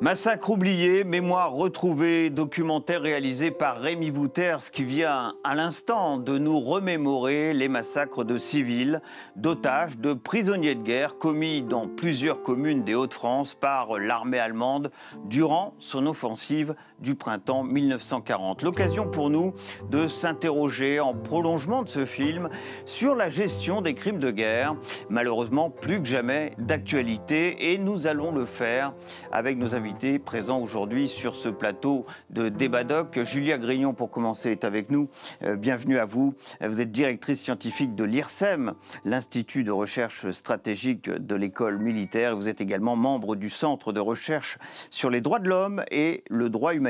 Massacre oublié, mémoire retrouvée, documentaire réalisé par Rémi Wouters qui vient à l'instant de nous remémorer les massacres de civils, d'otages, de prisonniers de guerre commis dans plusieurs communes des Hauts-de-France par l'armée allemande durant son offensive du printemps 1940. L'occasion pour nous de s'interroger en prolongement de ce film sur la gestion des crimes de guerre, malheureusement plus que jamais d'actualité et nous allons le faire avec nos invités présent aujourd'hui sur ce plateau de Débadoc. Julia Grignon, pour commencer, est avec nous. Euh, bienvenue à vous. Vous êtes directrice scientifique de l'IRSEM, l'Institut de recherche stratégique de l'école militaire. Vous êtes également membre du Centre de recherche sur les droits de l'homme et le droit humanitaire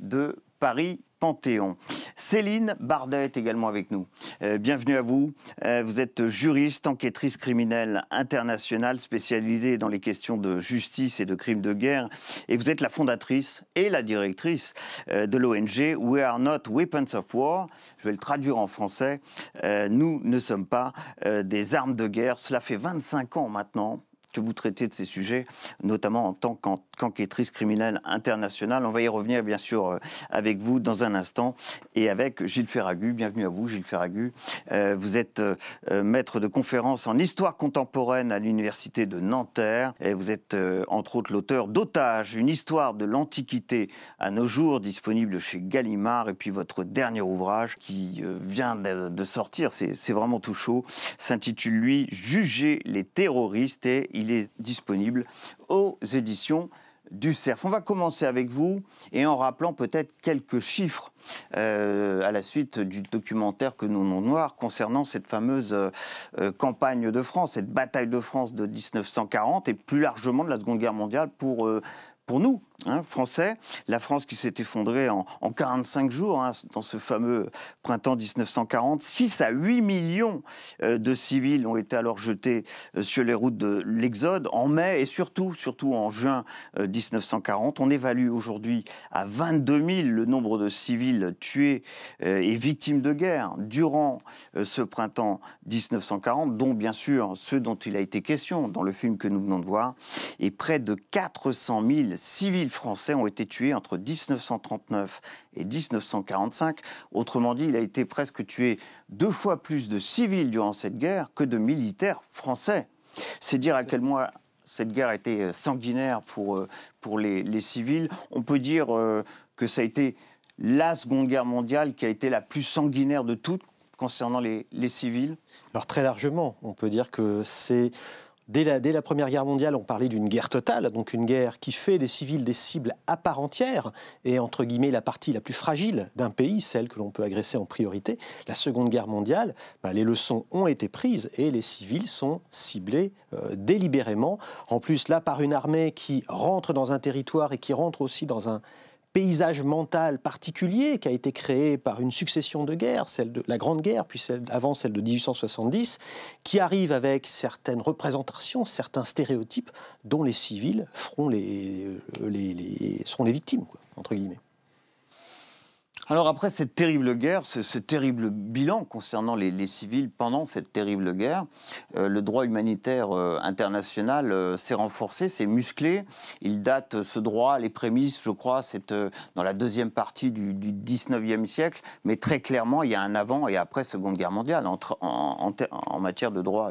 de Paris Panthéon. Céline Bardet est également avec nous. Euh, bienvenue à vous. Euh, vous êtes juriste, enquêtrice criminelle internationale spécialisée dans les questions de justice et de crimes de guerre. Et vous êtes la fondatrice et la directrice euh, de l'ONG We Are Not Weapons of War. Je vais le traduire en français. nous ne sommes pas des armes de guerre. Cela fait 25 ans maintenant que vous traitez de ces sujets, notamment en tant qu'enquêtrice criminelle internationale. On va y revenir bien sûr euh, avec vous dans un instant et avec Gilles Ferragu. Bienvenue à vous, Gilles Ferragu. Euh, vous êtes euh, maître de conférence en histoire contemporaine à l'université de Nanterre et vous êtes entre autres l'auteur d'Otages, une histoire de l'Antiquité à nos jours, disponible chez Gallimard. Et puis votre dernier ouvrage qui vient de, sortir, c'est vraiment tout chaud, s'intitule lui Juger les terroristes et il est disponible aux éditions du CERF. On va commencer avec vous et en rappelant peut-être quelques chiffres euh, à la suite du documentaire que nous avons noir concernant cette fameuse euh, campagne de France, cette bataille de France de 1940 et plus largement de la Seconde Guerre mondiale pour, euh, pour nous, Hein, français. La France qui s'est effondrée en, 45 jours hein, dans ce fameux printemps 1940. 6 à 8 millions euh, de civils ont été alors jetés euh, sur les routes de l'Exode en mai et surtout, surtout en juin 1940. Euh, On évalue aujourd'hui à 22 000 le nombre de civils tués et victimes de guerre durant ce printemps 1940, dont bien sûr ceux dont il a été question dans le film que nous venons de voir, et près de 400 000 civils Français ont été tués entre 1939 et 1945. Autrement dit, il a été presque tué deux fois plus de civils durant cette guerre que de militaires français. C'est dire à quel point cette guerre a été sanguinaire pour, euh, pour les, civils. On peut dire euh, que ça a été la Seconde Guerre mondiale qui a été la plus sanguinaire de toutes concernant les, les civils Alors très largement, on peut dire que c'est Dès la, Première Guerre mondiale, on parlait d'une guerre totale, donc une guerre qui fait des civils des cibles à part entière, et entre guillemets la partie la plus fragile d'un pays, celle que l'on peut agresser en priorité. La Seconde Guerre mondiale, bah, les leçons ont été prises et les civils sont ciblés euh, délibérément. En plus, là, par une armée qui rentre dans un territoire et qui rentre aussi dans un paysage mental particulier qui a été créé par une succession de guerres, celle de la Grande Guerre, puis celle, avant celle de 1870, qui arrive avec certaines représentations, certains stéréotypes dont les civils les, seront les victimes. Alors après cette terrible guerre, ce, terrible bilan concernant les, civils pendant cette terrible guerre, euh, le droit humanitaire euh, international euh, s'est renforcé, s'est musclé. Il date, ce droit, les prémices, je crois, c'est dans la deuxième partie du, du, 19e siècle, mais très clairement, il y a un avant et après Seconde Guerre mondiale en, en matière de droit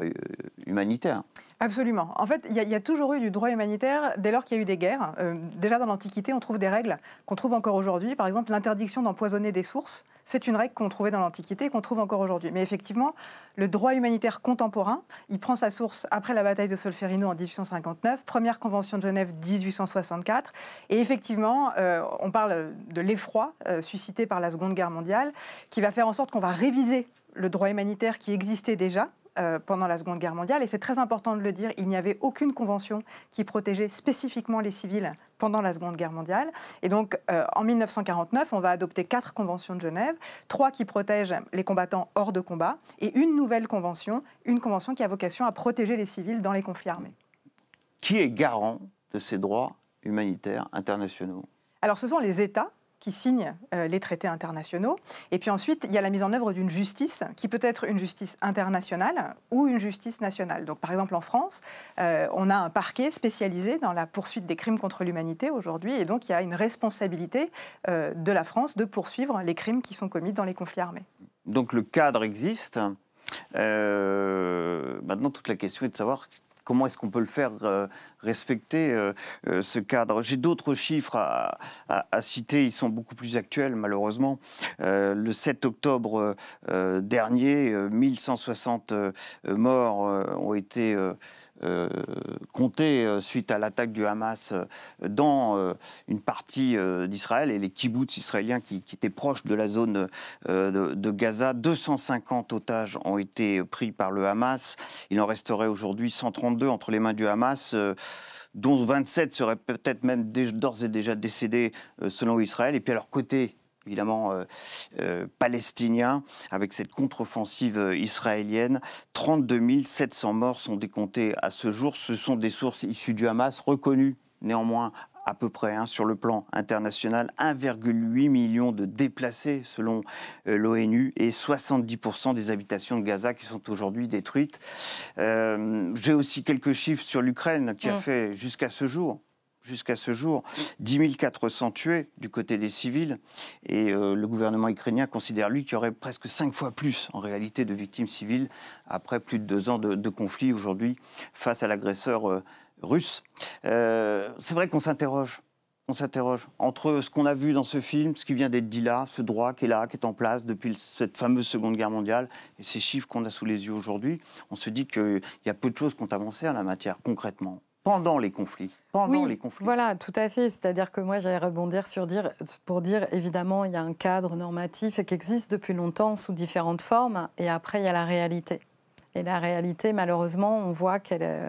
humanitaire. Absolument. En fait, il y, a toujours eu du droit humanitaire dès lors qu'il y a eu des guerres. Euh, déjà dans l'Antiquité, on trouve des règles qu'on trouve encore aujourd'hui. Par exemple, l'interdiction d'empoisonner des sources, c'est une règle qu'on trouvait dans l'Antiquité et qu'on trouve encore aujourd'hui. Mais effectivement, le droit humanitaire contemporain, il prend sa source après la bataille de Solferino en 1859, première convention de Genève 1864. Et effectivement, euh, on parle de l'effroi euh, suscité par la Seconde Guerre mondiale, qui va faire en sorte qu'on va réviser le droit humanitaire qui existait déjà euh, pendant la Seconde Guerre mondiale. Et c'est très important de le dire, il n'y avait aucune convention qui protégeait spécifiquement les civils pendant la Seconde Guerre mondiale. Et donc, euh, en 1949, on va adopter quatre conventions de Genève, trois qui protègent les combattants hors de combat, et une nouvelle convention, une convention qui a vocation à protéger les civils dans les conflits armés. Qui est garant de ces droits humanitaires internationaux? Alors, ce sont les États qui signent euh, les traités internationaux. Et puis ensuite, il y a la mise en œuvre d'une justice qui peut être une justice internationale ou une justice nationale. Donc, par exemple, en France, euh, on a un parquet spécialisé dans la poursuite des crimes contre l'humanité aujourd'hui. Et donc, il y a une responsabilité euh, de la France de poursuivre les crimes qui sont commis dans les conflits armés. Donc, le cadre existe. maintenant, toute la question est de savoir comment est-ce qu'on peut le faire euh, respecter, euh, euh, ce cadre? J'ai d'autres chiffres à, citer, ils sont beaucoup plus actuels malheureusement. le 7 octobre dernier, 1160 morts ont été euh, euh, suite à l'attaque du Hamas euh, dans une partie d'Israël et les kibbutz israéliens qui, étaient proches de la zone de, Gaza. 250 otages ont été pris par le Hamas. Il en resterait aujourd'hui 132 entre les mains du Hamas dont 27 seraient peut-être même d'ores et déjà décédés selon Israël. Et puis à leur côté, évidemment euh, euh, palestinien, avec cette contre-offensive euh, israélienne. 32 700 morts sont décomptés à ce jour. Ce sont des sources issues du Hamas, reconnues néanmoins à peu près hein, sur le plan international, 1,8 million de déplacés selon l'ONU et 70% des habitations de Gaza qui sont aujourd'hui détruites. J'ai aussi quelques chiffres sur l'Ukraine qui a fait jusqu'à ce jour jusqu'à ce jour 10 400 tués du côté des civils. Et euh, le gouvernement ukrainien considère, lui, qu'il y aurait presque cinq fois plus, en réalité, de victimes civiles après plus de deux ans de, conflit aujourd'hui face à l'agresseur euh, russe. Euh, c'est vrai qu'on s'interroge. On s'interroge entre ce qu'on a vu dans ce film, ce qui vient d'être dit là, ce droit qui est là, qui est en place depuis cette fameuse Seconde Guerre mondiale, et ces chiffres qu'on a sous les yeux aujourd'hui. On se dit qu'il y a peu de choses qui ont avancé en la matière, concrètement pendant les conflits. Pendant les conflits. Voilà, tout à fait. C'est-à-dire que moi, j'allais rebondir sur dire, pour dire, évidemment, il y a un cadre normatif qui existe depuis longtemps sous différentes formes, et après, il y a la réalité. Et la réalité, malheureusement, on voit qu'elle euh,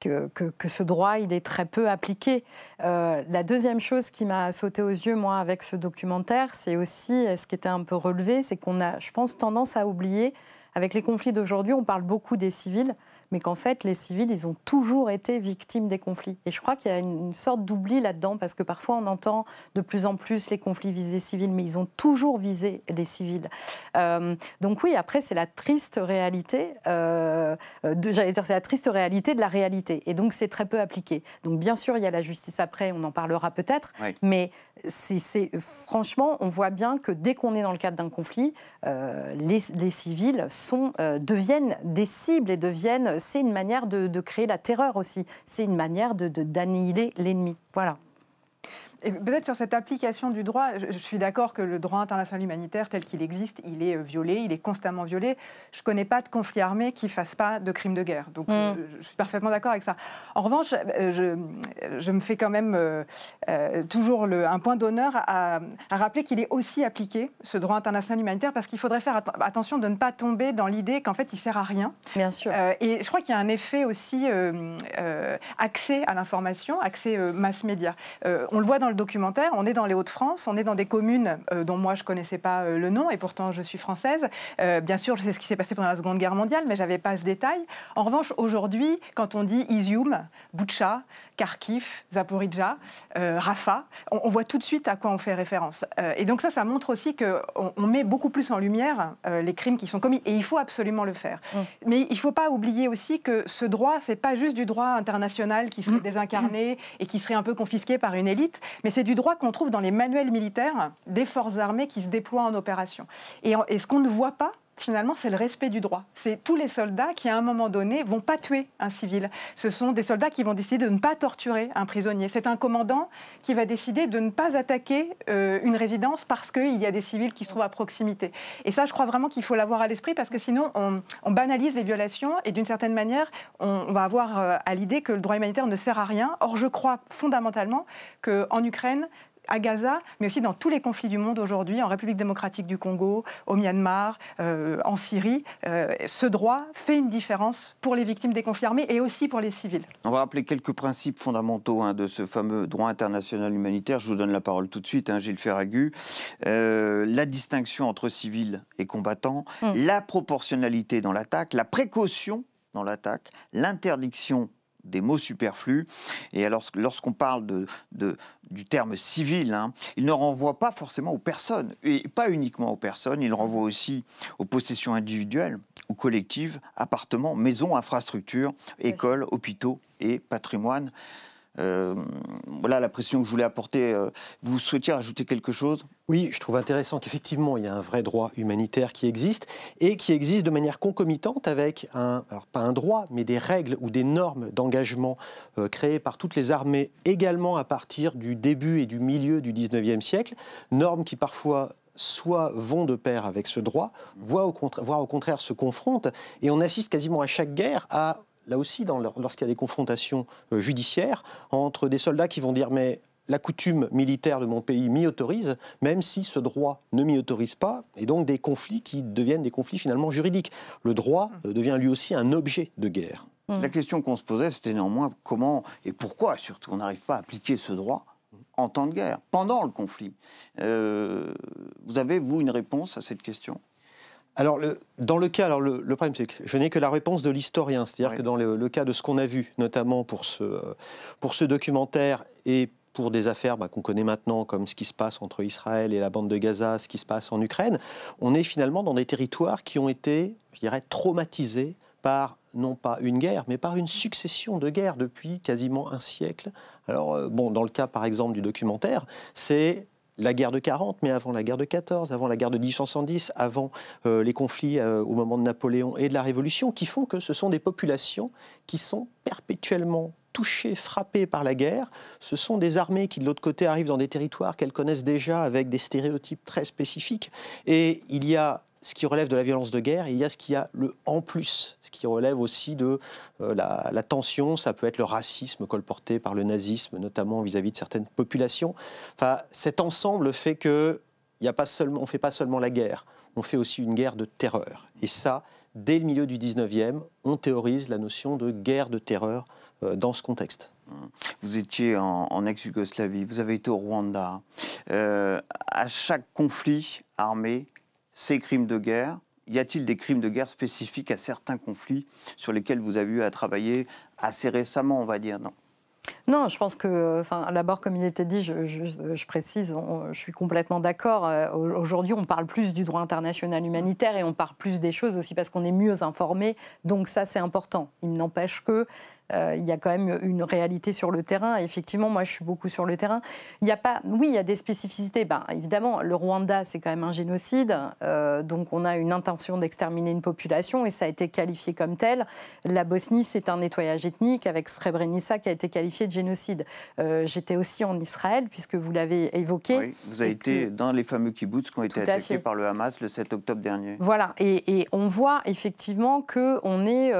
que, que, ce droit, il est très peu appliqué. Euh, la deuxième chose qui m'a sauté aux yeux, moi, avec ce documentaire, c'est aussi, ce qui était un peu relevé, c'est qu'on a, je pense, tendance à oublier, avec les conflits d'aujourd'hui, on parle beaucoup des civils, mais qu'en fait, les civils, ils ont toujours été victimes des conflits. Et je crois qu'il y a une, sorte d'oubli là-dedans, parce que parfois on entend de plus en plus les conflits visés civils, mais ils ont toujours visé les civils. Euh, donc oui, après, c'est la triste réalité, euh, j'allais dire, c'est la triste réalité de la réalité. Et donc, c'est très peu appliqué. Donc, bien sûr, il y a la justice après, on en parlera peut-être, mais c'est, franchement, on voit bien que dès qu'on est dans le cadre d'un conflit, euh, les, les, civils sont, deviennent des cibles et deviennent c'est une manière de, créer la terreur aussi. C'est une manière d'annihiler de, l'ennemi. Voilà peut-être sur cette application du droit, je, suis d'accord que le droit international humanitaire tel qu'il existe, il est euh, violé, il est constamment violé. Je ne connais pas de conflit armé qui ne fasse pas de crimes de guerre. Donc mm. euh, je suis parfaitement d'accord avec ça. En revanche, euh, je, me fais quand même toujours le, un point d'honneur à, rappeler qu'il est aussi appliqué, ce droit international humanitaire, parce qu'il faudrait faire attention de ne pas tomber dans l'idée qu'en fait il sert à rien. Bien sûr. et je crois qu'il y a un effet aussi accès à l'information, accès mass média. on le voit dans documentaire, on est dans les Hauts-de-France, on est dans des communes euh, dont moi je connaissais pas euh, le nom et pourtant je suis française. Euh, bien sûr, je sais ce qui s'est passé pendant la Seconde Guerre mondiale, mais j'avais pas ce détail. En revanche, aujourd'hui, quand on dit Izium, Butcha, Kharkiv, Zaporizhzhia, Rafa, on, voit tout de suite à quoi on fait référence. et donc ça, ça montre aussi qu'on on met beaucoup plus en lumière les crimes qui sont commis et il faut absolument le faire. Mm. Mais il faut pas oublier aussi que ce droit, c'est pas juste du droit international qui serait mm. désincarné et qui serait un peu confisqué par une élite, mais c'est du droit qu'on trouve dans les manuels militaires des forces armées qui se déploient en opération. Et, ce qu'on ne voit pas, finalement, c'est le respect du droit. C'est tous les soldats qui, à un moment donné, vont pas tuer un civil. Ce sont des soldats qui vont décider de ne pas torturer un prisonnier. C'est un commandant qui va décider de ne pas attaquer euh, une résidence parce qu'il y a des civils qui se trouvent à proximité. Et ça, je crois vraiment qu'il faut l'avoir à l'esprit parce que sinon, on, banalise les violations et d'une certaine manière, on, va avoir euh, à l'idée que le droit humanitaire ne sert à rien. Or, je crois fondamentalement qu'en Ukraine, à Gaza, mais aussi dans tous les conflits du monde aujourd'hui, en République démocratique du Congo, au Myanmar, euh, en Syrie. Euh, ce droit fait une différence pour les victimes des conflits armés et aussi pour les civils. On va rappeler quelques principes fondamentaux hein, de ce fameux droit international humanitaire. Je vous donne la parole tout de suite, hein, Gilles Ferragu. Euh, la distinction entre civils et combattants, hum. la proportionnalité dans l'attaque, la précaution dans l'attaque, l'interdiction des mots superflus. Et alors, lorsqu'on parle de, du terme civil, hein, il ne renvoie pas forcément aux personnes, et pas uniquement aux personnes, il renvoie aussi aux possessions individuelles, aux collectives, appartements, maisons, infrastructures, écoles, hôpitaux et patrimoine. Euh, voilà la pression que je voulais apporter. Euh, vous souhaitiez rajouter quelque chose? Oui, je trouve intéressant qu'effectivement, il y a un vrai droit humanitaire qui existe et qui existe de manière concomitante avec un, alors pas un droit, mais des règles ou des normes d'engagement euh, créées par toutes les armées également à partir du début et du milieu du 19e siècle, normes qui parfois soit vont de pair avec ce droit, voire au, voire au contraire se confrontent, et on assiste quasiment à chaque guerre à là aussi, lorsqu'il y a des confrontations euh, judiciaires, entre des soldats qui vont dire mais la coutume militaire de mon pays m'y autorise, même si ce droit ne m'y autorise pas, et donc des conflits qui deviennent des conflits finalement juridiques. Le droit euh, devient lui aussi un objet de guerre. La question qu'on se posait, c'était néanmoins comment et pourquoi surtout on n'arrive pas à appliquer ce droit en temps de guerre, pendant le conflit. Euh, vous avez, vous, une réponse à cette question? Alors, dans le cas, alors le, problème, c'est que je n'ai que la réponse de l'historien. C'est-à-dire que dans le, cas de ce qu'on a vu, notamment pour ce, pour ce documentaire et pour des affaires bah, qu'on connaît maintenant, comme ce qui se passe entre Israël et la bande de Gaza, ce qui se passe en Ukraine, on est finalement dans des territoires qui ont été, je dirais, traumatisés par non pas une guerre, mais par une succession de guerres depuis quasiment un siècle. Alors, euh, bon, dans le cas, par exemple, du documentaire, c'est la guerre de 40, mais avant la guerre de 14, avant la guerre de 1870, avant euh, les conflits euh, au moment de Napoléon et de la Révolution, qui font que ce sont des populations qui sont perpétuellement touchées, frappées par la guerre. Ce sont des armées qui, de l'autre côté, arrivent dans des territoires qu'elles connaissent déjà avec des stéréotypes très spécifiques. Et il y a ce qui relève de la violence de guerre, il y a ce qui a le en plus, ce qui relève aussi de euh, la, tension, ça peut être le racisme colporté par le nazisme, notamment vis-à-vis de certaines populations. Enfin, cet ensemble fait que y a pas seulement, on ne fait pas seulement la guerre, on fait aussi une guerre de terreur. Et ça, dès le milieu du 19e, on théorise la notion de guerre de terreur euh, dans ce contexte. Vous étiez en, ex-Yougoslavie, vous avez été au Rwanda. Euh, à chaque conflit armé, ces crimes de guerre Y a-t-il des crimes de guerre spécifiques à certains conflits sur lesquels vous avez eu à travailler assez récemment, on va dire Non? Non, je pense que, enfin, d'abord, comme il était dit, je, précise, je suis complètement d'accord. Euh, aujourd'hui, on parle plus du droit international humanitaire et on parle plus des choses aussi parce qu'on est mieux informé. Donc ça, c'est important. Il n'empêche que euh, il y a quand même une réalité sur le terrain. effectivement, moi, je suis beaucoup sur le terrain. Il y a pas, oui, il y a des spécificités. Ben, évidemment, le Rwanda, c'est quand même un génocide. Euh, donc, on a une intention d'exterminer une population et ça a été qualifié comme tel. La Bosnie, c'est un nettoyage ethnique avec Srebrenica qui a été qualifié de génocide. Euh, j'étais aussi en Israël, puisque vous l'avez évoqué. Oui, vous avez été dans les fameux kibbutz qui ont été attaqués par le Hamas le 7 octobre dernier. Voilà, et, et on voit effectivement qu'on est,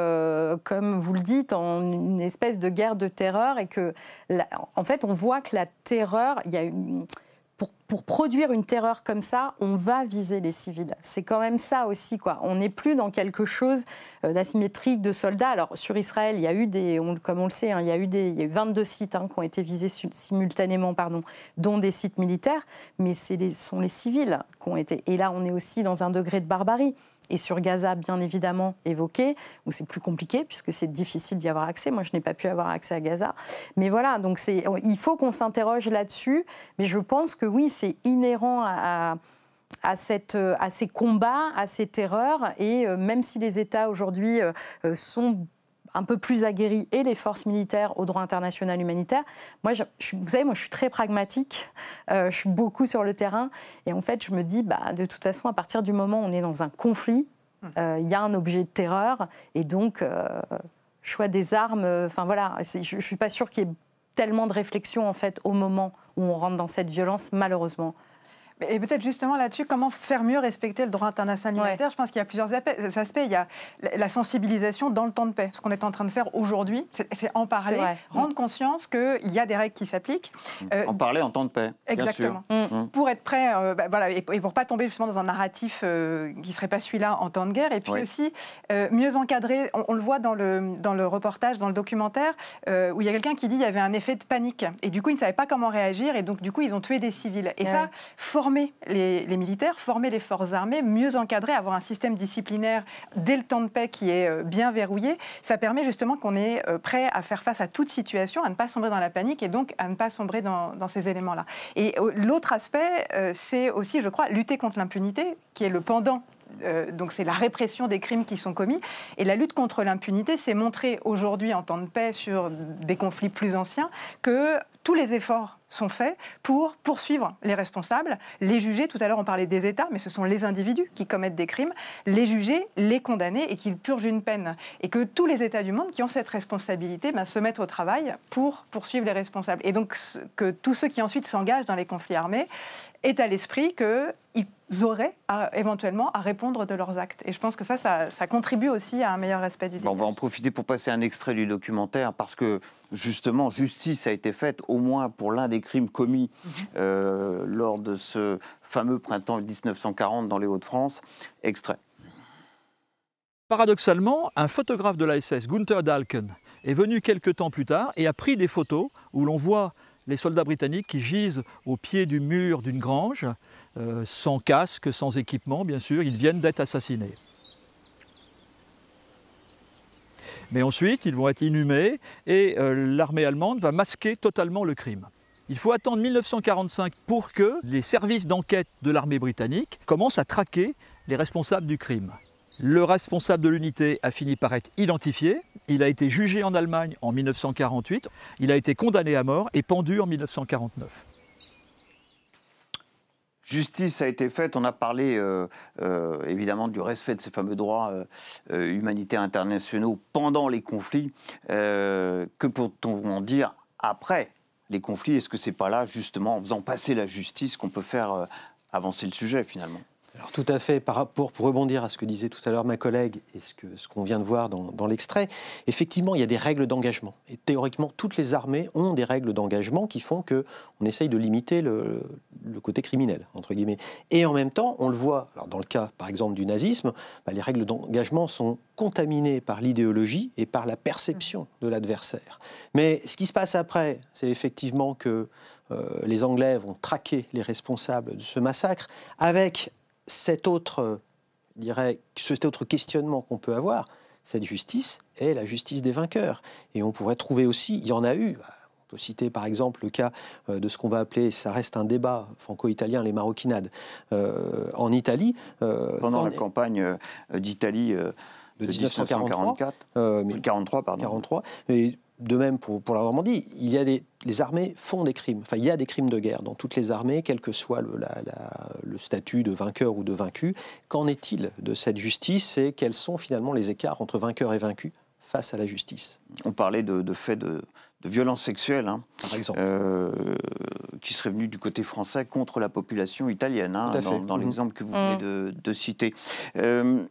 comme vous le dites, en une espèce de guerre de terreur et que, en fait, on voit que la terreur, il y a une pour, produire une terreur comme ça, on va viser les civils. C'est quand même ça aussi, quoi. On n'est plus dans quelque chose euh, d'asymétrique de soldats. Alors sur Israël, il y a eu des, comme on le sait, hein, il y a eu des, il y a 22 sites hein, qui ont été visés simultanément, pardon, dont des sites militaires, mais ce sont les civils qui ont été. Et là, on est aussi dans un degré de barbarie et sur Gaza, bien évidemment, évoqué, où c'est plus compliqué puisque c'est difficile d'y avoir accès. Moi, je n'ai pas pu avoir accès à Gaza. Mais voilà, donc il faut qu'on s'interroge là-dessus. Mais je pense que oui, c'est inhérent à, à, cette, à, ces combats, à ces terreurs. Et euh, même si les États aujourd'hui euh, euh, sont un peu plus aguerris et les forces militaires au droit international humanitaire. Moi, vous savez, moi, je suis très pragmatique. Je suis beaucoup sur le terrain. Et en fait, je me dis, bah, de toute façon, à partir du moment où on est dans un conflit, il y a un objet de terreur. Et donc, choix des armes, enfin voilà, je ne suis pas sûre qu'il y ait tellement de réflexion, en fait, au moment où on rentre dans cette violence, malheureusement. Et peut-être justement là-dessus, comment faire mieux respecter le droit international humanitaire? Je pense qu'il y a plusieurs aspects. Il y a la sensibilisation dans le temps de paix. Ce qu'on est en train de faire aujourd'hui, c'est en parler, rendre conscience qu'il y a des règles qui s'appliquent. Euh, en parler en temps de paix. Exactement. Bien sûr. Mm. Pour être prêt, euh, bah, voilà, et, pour pas tomber justement dans un narratif euh, qui serait pas celui-là en temps de guerre. Et puis aussi mieux encadrer. On, le voit dans le dans le reportage, dans le documentaire, où il y a quelqu'un qui dit qu'il y avait un effet de panique. Et du coup, ils ne savaient pas comment réagir. Et donc, du coup, ils ont tué des civils. Et ça, former former les, militaires, former les forces armées, mieux encadrer, avoir un système disciplinaire dès le temps de paix qui est euh, bien verrouillé, ça permet justement qu'on est euh, prêt à faire face à toute situation, à ne pas sombrer dans la panique et donc à ne pas sombrer dans, ces éléments-là. Et l'autre aspect, c'est aussi, je crois, lutter contre l'impunité, qui est le pendant donc c'est la répression des crimes qui sont commis. Et la lutte contre l'impunité, c'est montrer aujourd'hui, en temps de paix, sur des conflits plus anciens, que tous les efforts sont faits pour poursuivre les responsables, les juger. Tout à l'heure, on parlait des États, mais ce sont les individus qui commettent des crimes, les juger, les condamner et qu'ils purgent une peine. Et que tous les États du monde qui ont cette responsabilité ben, se mettent au travail pour poursuivre les responsables. Et donc que tous ceux qui ensuite s'engagent dans les conflits armés aient à l'esprit qu'ils auraient éventuellement à répondre de leurs actes. Et je pense que ça, ça, contribue aussi à un meilleur respect du On va en profiter pour passer un extrait du documentaire parce que justement, justice a été faite au moins pour l'un des crimes commis mhm. euh, lors de ce fameux printemps 1940 dans les Hauts-de-France. Extrait. Paradoxalement, un photographe de l'ASS, Gunther Dalken, est venu quelques temps plus tard et a pris des photos où l'on voit les soldats britanniques qui gisent au pied du mur d'une grange, euh, sans casque, sans équipement, bien sûr, ils viennent d'être assassinés. Mais ensuite, ils vont être inhumés et euh, l'armée allemande va masquer totalement le crime. Il faut attendre 1945 pour que les services d'enquête de l'armée britannique commencent à traquer les responsables du crime. Le responsable de l'unité a fini par être identifié. Il a été jugé en Allemagne en 1948. Il a été condamné à mort et pendu en 1949. Justice a été faite, on a parlé euh, euh, évidemment du respect de ces fameux droits euh, humanitaires internationaux pendant les conflits. que peut-on en dire après les conflits? Est-ce que c'est pas là, justement, en faisant passer la justice, qu'on peut faire avancer le sujet finalement? Alors tout à fait, pour rebondir à ce que disait tout à l'heure ma collègue et ce qu'on ce qu'on vient de voir dans, l'extrait, effectivement, il y a des règles d'engagement. Et théoriquement, toutes les armées ont des règles d'engagement qui font qu'on essaye de limiter le, le, côté criminel, entre guillemets. Et en même temps, on le voit, alors dans le cas par exemple du nazisme, bah, les règles d'engagement sont contaminées par l'idéologie et par la perception de l'adversaire. Mais ce qui se passe après, c'est effectivement que euh, les Anglais vont traquer les responsables de ce massacre avec cet autre, dirais, cet autre questionnement qu'on peut avoir, cette justice est la justice des vainqueurs. Et on pourrait trouver aussi, il y en a eu, on peut citer par exemple le cas euh, de ce qu'on va appeler, ça reste un débat franco-italien, les maroquinades. Euh, en Italie. Euh, Pendant la campagne d'Italie de, 1944, 43, pardon. 43. Et de même pour, pour, la Normandie, il y a des, les armées font des crimes. Enfin, il y a des crimes de guerre dans toutes les armées, quel que soit le, le statut de vainqueur ou de vaincu. Qu'en est-il de cette justice et quels sont finalement les écarts entre vainqueur et vaincu face à la justice? On parlait de, faits de, de violence sexuelle, hein, par exemple, euh, qui serait venu du côté français contre la population italienne, hein, dans, mhm. l'exemple que vous venez mmh. de, citer. Euh,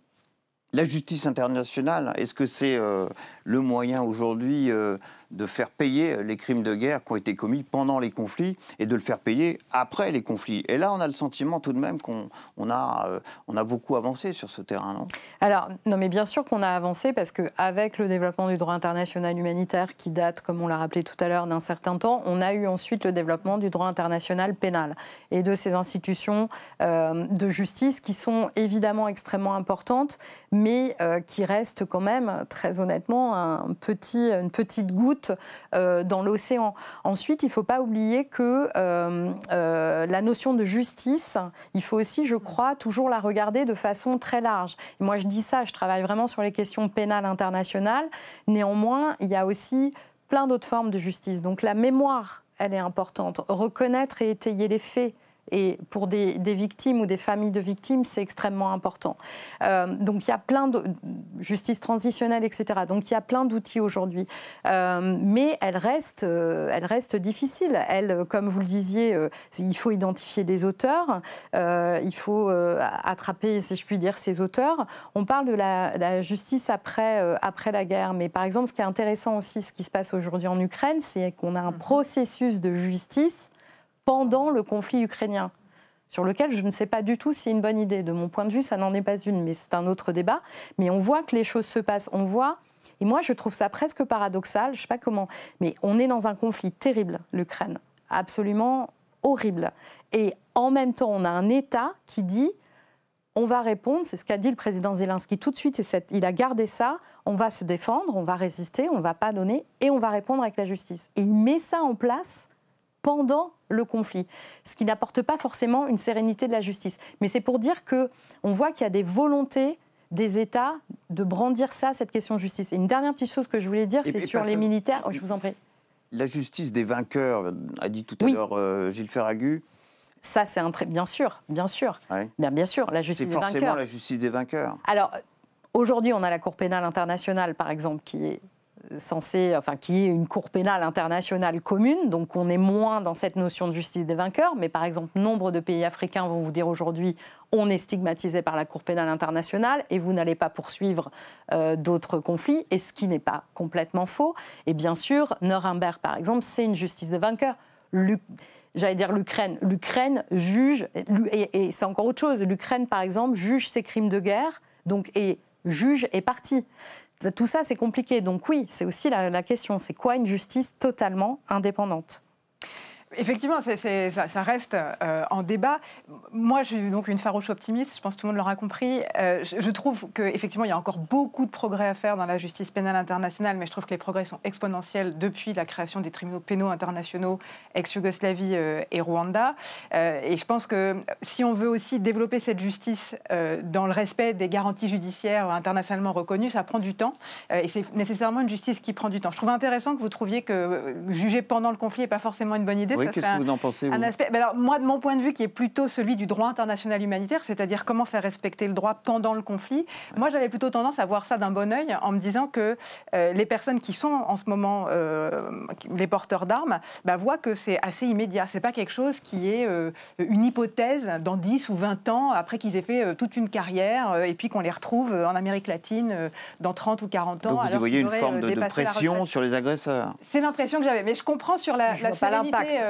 la justice internationale, est-ce que c'est euh, le moyen aujourd'hui euh, de faire payer les crimes de guerre qui ont été commis pendant les conflits et de le faire payer après les conflits? Et là, on a le sentiment tout de même qu'on a, euh, on a beaucoup avancé sur ce terrain, non? Alors, non, mais bien sûr qu'on a avancé parce qu'avec le développement du droit international humanitaire qui date, comme on l'a rappelé tout à l'heure, d'un certain temps, on a eu ensuite le développement du droit international pénal et de ces institutions de justice qui sont évidemment extrêmement importantes, euh, qui reste quand même, très honnêtement, un petit, une petite goutte euh, dans l'océan. Ensuite, il ne faut pas oublier que euh, la notion de justice, il faut aussi, je crois, toujours la regarder de façon très large. Moi, je dis ça, je travaille vraiment sur les questions pénales internationales. Néanmoins, il y a aussi plein d'autres formes de justice. Donc la mémoire, elle est importante. Reconnaître et étayer les faits et pour des, victimes ou des familles de victimes, c'est extrêmement important. Euh, donc il y a plein de justice transitionnelle, etc. Donc il y a plein d'outils aujourd'hui, euh, mais elle reste, euh, elle reste difficile. Elle, comme vous le disiez, il faut identifier les auteurs, il faut attraper, si je puis dire, ces auteurs. On parle de la, la justice après, après la guerre, mais par exemple, ce qui est intéressant aussi, ce qui se passe aujourd'hui en Ukraine, c'est qu'on a un mhm. processus de justice pendant le conflit ukrainien sur lequel je ne sais pas du tout si c'est une bonne idée. De mon point de vue, ça n'en est pas une, mais c'est un autre débat. Mais on voit que les choses se passent, on voit, et moi je trouve ça presque paradoxal, je ne sais pas comment, mais on est dans un conflit terrible, l'Ukraine, absolument horrible. Et en même temps, on a un État qui dit on va répondre, c'est ce qu'a dit le président Zelensky tout de suite, il a gardé ça, on va se défendre, on va résister, on ne va pas donner, et on va répondre avec la justice. Et il met ça en place pendant le conflit, ce qui n'apporte pas forcément une sérénité de la justice. Mais c'est pour dire que on voit qu'il y a des volontés des États de brandir ça, cette question de justice. Et une dernière petite chose que je voulais dire, c'est sur les militaires. Oh, je vous en prie. La justice des vainqueurs, a dit tout à l'heure euh, Gilles Ferragu, ça, c'est un très bien sûr, bien sûr, bien, bien sûr, la justice des vainqueurs. C'est forcément la justice des vainqueurs. Alors, aujourd'hui, on a la Cour pénale internationale, par exemple, qui est censée, enfin, qui est une Cour pénale internationale commune, donc on est moins dans cette notion de justice des vainqueurs. Mais par exemple, nombre de pays africains vont vous dire aujourd'hui, on est stigmatisé par la Cour pénale internationale et vous n'allez pas poursuivre euh, d'autres conflits, et ce qui n'est pas complètement faux. Et bien sûr, Nuremberg, par exemple, c'est une justice des vainqueurs j'allais dire l'Ukraine. L'Ukraine juge, et, c'est encore autre chose, l'Ukraine, par exemple, juge ses crimes de guerre, donc, et juge est parti. Tout ça, c'est compliqué. Donc oui, c'est aussi la question. C'est quoi une justice totalement indépendante? Effectivement, ça, reste euh, en débat. Moi, je suis donc une farouche optimiste, je pense que tout le monde l'aura compris. Euh, je, trouve qu'effectivement, il y a encore beaucoup de progrès à faire dans la justice pénale internationale, mais je trouve que les progrès sont exponentiels depuis la création des tribunaux pénaux internationaux ex-Yougoslavie euh, et Rwanda. et je pense que si on veut aussi développer cette justice dans le respect des garanties judiciaires internationalement reconnues, ça prend du temps. et c'est nécessairement une justice qui prend du temps. Je trouve intéressant que vous trouviez que juger pendant le conflit n'est pas forcément une bonne idée qu'est-ce que vous en pensez un aspect, ben alors, Moi, de mon point de vue, qui est plutôt celui du droit international humanitaire, c'est-à-dire comment faire respecter le droit pendant le conflit, moi, j'avais plutôt tendance à voir ça d'un bon oeil en me disant que euh, les personnes qui sont en ce moment euh, les porteurs d'armes bah, voient que c'est assez immédiat. C'est pas quelque chose qui est euh, une hypothèse dans 10 ou 20 ans après qu'ils aient fait toute une carrière et puis qu'on les retrouve en Amérique latine dans 30 ou 40 ans. Donc vous y voyez une forme de, pression sur les agresseurs C'est l'impression que j'avais. Mais je comprends sur la, la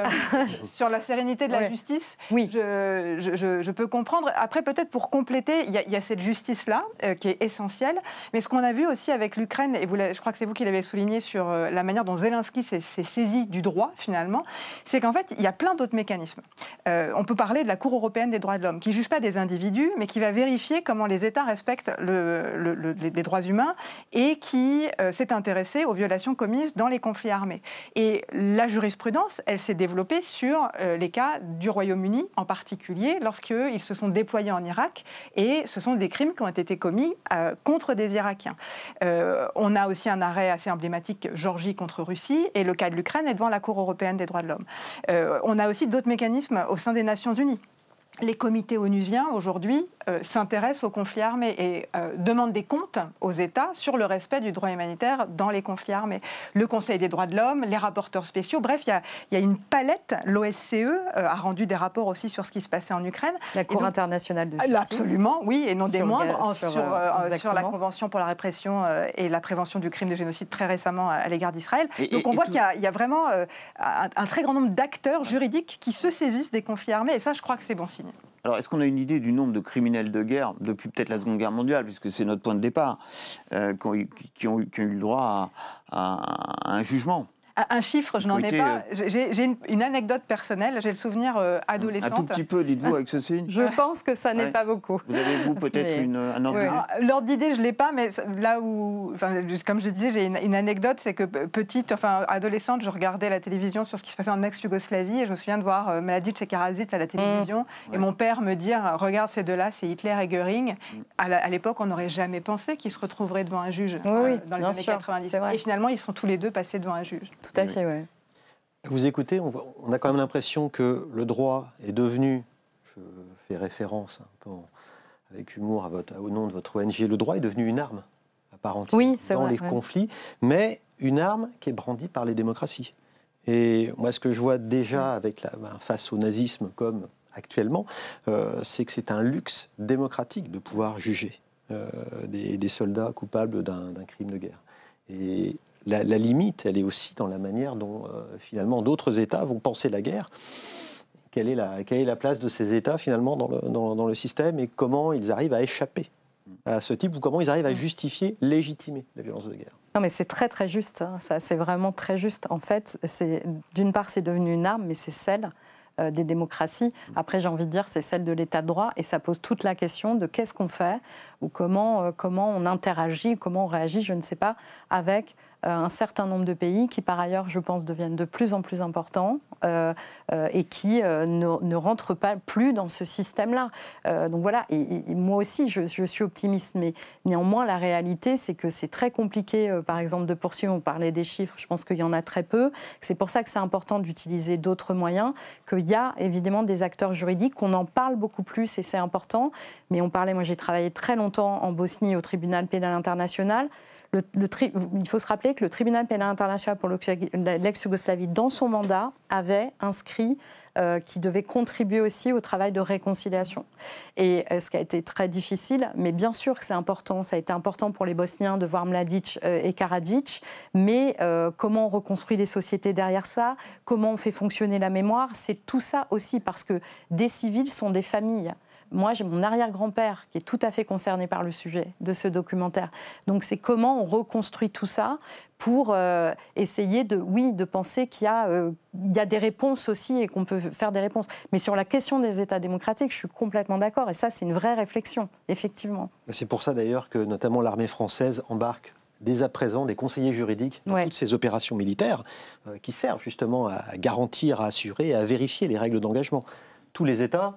sérénité. sur la sérénité de la justice, oui. Je, je, je, peux comprendre. Après, peut-être pour compléter, il y, a cette justice-là euh, qui est essentielle. Mais ce qu'on a vu aussi avec l'Ukraine, et vous, je crois que c'est vous qui l'avez souligné sur euh, la manière dont Zelensky s'est saisi du droit, finalement, c'est qu'en fait, il y a plein d'autres mécanismes. Euh, on peut parler de la Cour européenne des droits de l'homme, qui ne juge pas des individus, mais qui va vérifier comment les États respectent le, les droits humains et qui s'est intéressé aux violations commises dans les conflits armés. Et la jurisprudence, elle s'est développée sur euh, les cas du Royaume-Uni en particulier, lorsqu'ils se sont déployés en Irak, et ce sont des crimes qui ont été commis euh, contre des Irakiens. Euh, on a aussi un arrêt assez emblématique, Georgie contre Russie, et le cas de l'Ukraine est devant la Cour européenne des droits de l'homme. on a aussi d'autres mécanismes au sein des Nations Unies les comités onusiens aujourd'hui euh, s'intéressent aux conflits armés et euh, demandent des comptes aux États sur le respect du droit humanitaire dans les conflits armés. Le Conseil des droits de l'homme, les rapporteurs spéciaux, bref, il y, a une palette. L'OSCE euh, a rendu des rapports aussi sur ce qui se passait en Ukraine. La Cour internationale de justice. Absolument, oui, et non des moindres, sur, sur, la Convention pour la répression et la prévention du crime de génocide très récemment à, l'égard d'Israël. Donc on voit qu'il y, a vraiment un, un très grand nombre d'acteurs juridiques qui se saisissent des conflits armés, et ça, je crois que c'est bon signe. Alors, est-ce qu'on a une idée du nombre de criminels de guerre depuis peut-être la Seconde Guerre mondiale, puisque c'est notre point de départ, euh, qui, ont, eu le droit à un jugement? Un chiffre, je n'en ai pas. Euh, j'ai une, anecdote personnelle. J'ai le souvenir euh, adolescente. Un tout petit peu, dites-vous, avec ce signe Je pense que ça n'est pas beaucoup. Vous avez, vous, peut-être un ordre d'idée ah, L'ordre d'idée, je ne l'ai pas, mais là où, comme je le disais, j'ai une, anecdote, c'est que petite, enfin, adolescente, je regardais la télévision sur ce qui se passait en ex-Yougoslavie et je me souviens de voir euh, Mladic et Karadzic à la télévision mmh. et mon père me dire Regarde ces deux-là, c'est Hitler et Göring. Mmh. À l'époque, on n'aurait jamais pensé qu'ils se retrouveraient devant un juge dans les années 90. Et finalement, ils sont tous les deux passés devant un juge. Tout à fait, oui. Vous écoutez, on, a quand même l'impression que le droit est devenu, je fais référence un peu avec humour à votre, au nom de votre ONG, le droit est devenu une arme à part entière dans les conflits, mais une arme qui est brandie par les démocraties. Et moi, ce que je vois déjà avec la, ben, face au nazisme comme actuellement, euh, c'est que c'est un luxe démocratique de pouvoir juger euh, des, des, soldats coupables d'un crime de guerre. Et la, limite, elle est aussi dans la manière dont euh, finalement d'autres États vont penser la guerre. Quelle est la, place de ces États finalement dans le, système et comment ils arrivent à échapper à ce type ou comment ils arrivent à justifier, légitimer la violence de guerre? Non mais c'est très très juste, hein. c'est vraiment très juste. En fait, d'une part c'est devenu une arme, mais c'est celle des démocraties. Après, j'ai envie de dire, c'est celle de l'état de droit et ça pose toute la question de qu'est-ce qu'on fait ou comment, comment on interagit, comment on réagit, je ne sais pas, avec euh, un certain nombre de pays qui, par ailleurs, je pense, deviennent de plus en plus importants euh, euh, et qui ne, rentrent pas plus dans ce système-là. donc voilà, et, moi aussi, je, suis optimiste, mais néanmoins, la réalité, c'est que c'est très compliqué, par exemple, de poursuivre. On parlait des chiffres, je pense qu'il y en a très peu. C'est pour ça que c'est important d'utiliser d'autres moyens, qu'il y a évidemment des acteurs juridiques, qu'on en parle beaucoup plus et c'est important. Mais on parlait, moi j'ai travaillé très longtemps en Bosnie au tribunal pénal international il faut se rappeler que le tribunal pénal international pour l'ex-Yougoslavie, dans son mandat, avait inscrit euh, qui devait contribuer aussi au travail de réconciliation. Et euh, ce qui a été très difficile, mais bien sûr que c'est important, ça a été important pour les Bosniens de voir Mladic euh, et Karadzic, mais comment on reconstruit les sociétés derrière ça, comment on fait fonctionner la mémoire, c'est tout ça aussi, parce que des civils sont des familles. Moi, j'ai mon arrière-grand-père qui est tout à fait concerné par le sujet de ce documentaire. Donc, c'est comment on reconstruit tout ça pour euh, essayer de, oui, de penser qu'il y, euh, y, a des réponses aussi et qu'on peut faire des réponses. Mais sur la question des États démocratiques, je suis complètement d'accord. Et ça, c'est une vraie réflexion, effectivement. C'est pour ça d'ailleurs que notamment l'armée française embarque dès à présent des conseillers juridiques dans toutes ces opérations militaires euh, qui servent justement à garantir, à assurer, à vérifier les règles d'engagement. Tous les États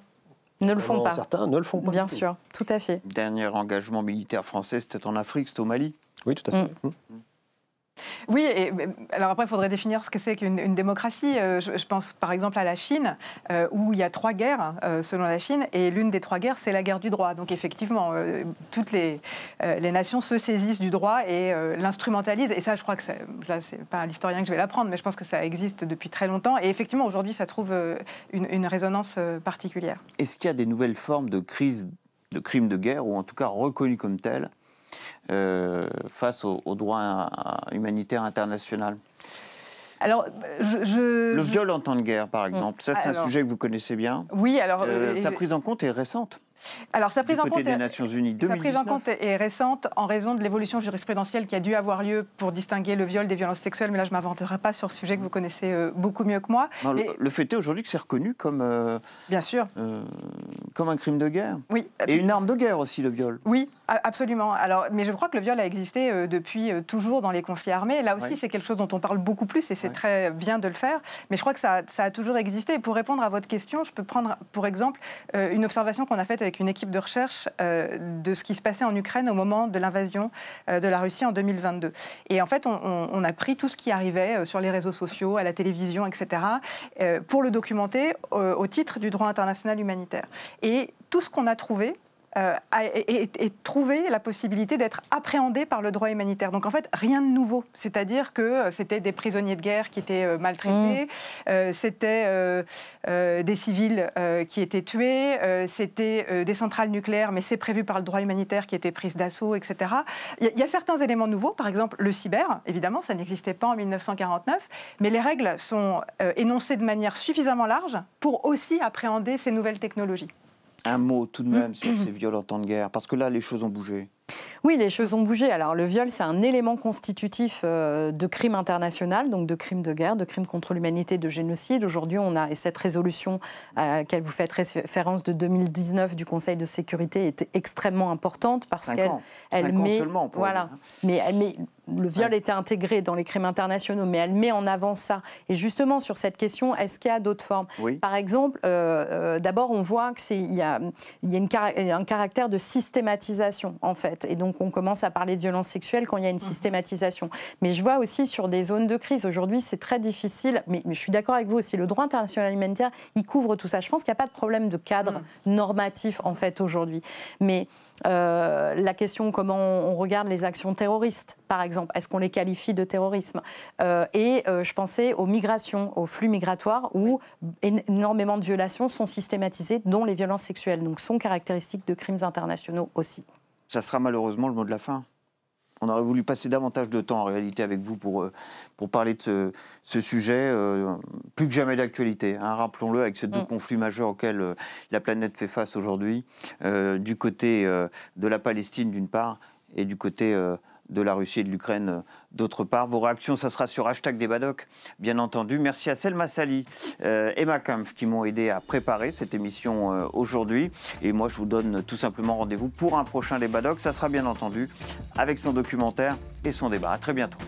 ne le font pas. Certains ne le font pas. Bien sûr, tout à fait. Dernier engagement militaire français, c'était en Afrique, c'était au Mali. Oui, tout à fait. Mm. Mm. Oui, et, alors après, il faudrait définir ce que c'est qu'une démocratie. Euh, je, pense par exemple à la Chine, euh, où il y a trois guerres, euh, selon la Chine, et l'une des trois guerres, c'est la guerre du droit. Donc effectivement, toutes les, nations se saisissent du droit et l'instrumentalisent. Et ça, je crois que là, c'est pas l'historien que je vais l'apprendre, mais je pense que ça existe depuis très longtemps. Et effectivement, aujourd'hui, ça trouve une, une résonance particulière. Est-ce qu'il y a des nouvelles formes de crise, de crimes de guerre, ou en tout cas reconnues comme telles euh, face au, droit humanitaire international alors, je, le viol en temps de guerre, par exemple, ça c'est un sujet que vous connaissez bien. Oui, alors euh, sa prise en compte est récente. Alors sa prise, en compte, des Nations Unies, sa prise en compte est récente en raison de l'évolution jurisprudentielle qui a dû avoir lieu pour distinguer le viol des violences sexuelles, mais là je ne m'inventerai pas sur ce sujet que vous connaissez euh, beaucoup mieux que moi. le, fait est aujourd'hui que c'est reconnu comme, euh, Bien sûr. Euh, comme un crime de guerre. Oui. Et une arme de guerre aussi, le viol. Oui, absolument. Alors, mais je crois que le viol a existé depuis toujours dans les conflits armés. Là aussi, c'est quelque chose dont on parle beaucoup plus et c'est très bien de le faire. Mais je crois que ça, ça, a toujours existé. Et pour répondre à votre question, je peux prendre pour exemple une observation qu'on a faite avec une équipe de recherche euh, de ce qui se passait en Ukraine au moment de l'invasion euh, de la Russie en 2022. Et en fait, on, a pris tout ce qui arrivait euh, sur les réseaux sociaux, à la télévision, etc., pour le documenter au titre du droit international humanitaire. Et tout ce qu'on a trouvé, euh, et, trouver la possibilité d'être appréhendé par le droit humanitaire. Donc en fait, rien de nouveau. C'est-à-dire que euh, c'était des prisonniers de guerre qui étaient euh, maltraités, mmh. c'était des civils qui étaient tués, c'était des centrales nucléaires, mais c'est prévu par le droit humanitaire qui étaient prises d'assaut, etc. Il y, a certains éléments nouveaux, par exemple le cyber, évidemment, ça n'existait pas en 1949, mais les règles sont énoncées de manière suffisamment large pour aussi appréhender ces nouvelles technologies. Un mot tout de même sur ces viols en temps de guerre, parce que là, les choses ont bougé. Oui, les choses ont bougé. Alors le viol, c'est un élément constitutif euh, de crime international, donc de crime de guerre, de crime contre l'humanité, de génocide. Aujourd'hui, on a et cette résolution à laquelle vous faites référence de 2019 du Conseil de sécurité est extrêmement importante parce qu'elle elle met voilà, mais elle met le viol était intégré dans les crimes internationaux, mais elle met en avant ça. Et justement, sur cette question, est-ce qu'il y a d'autres formes? Par exemple, euh, euh, d'abord, on voit qu'il y a, y a une, un caractère de systématisation, en fait. Et donc, on commence à parler de violence sexuelle quand il y a une mhm. systématisation. Mais je vois aussi sur des zones de crise, aujourd'hui, c'est très difficile, mais, je suis d'accord avec vous aussi, le droit international humanitaire, il couvre tout ça. Je pense qu'il n'y a pas de problème de cadre mhm. normatif, en fait, aujourd'hui. Mais euh, la question, comment on regarde les actions terroristes, par exemple, est-ce qu'on les qualifie de terrorisme euh, Et euh, je pensais aux migrations, aux flux migratoires, où énormément de violations sont systématisées, dont les violences sexuelles, donc sont caractéristiques de crimes internationaux aussi. Ça sera malheureusement le mot de la fin. On aurait voulu passer davantage de temps en réalité avec vous pour, euh, pour parler de ce, sujet, plus que jamais d'actualité. Hein, rappelons-le, avec ces deux mm. conflits majeurs auxquels la planète fait face aujourd'hui, du côté de la Palestine d'une part et du côté de la Russie et de l'Ukraine euh, d'autre part. Vos réactions, ça sera sur hashtag bien entendu. Merci à Selma Sali, euh, Emma qui m'ont aidé à préparer cette émission euh, aujourd'hui. Et moi, je vous donne tout simplement rendez-vous pour un prochain Débadoc. Ça sera bien entendu avec son documentaire et son débat. À très bientôt.